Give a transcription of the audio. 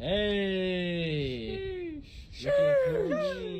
Hey! Sheesh.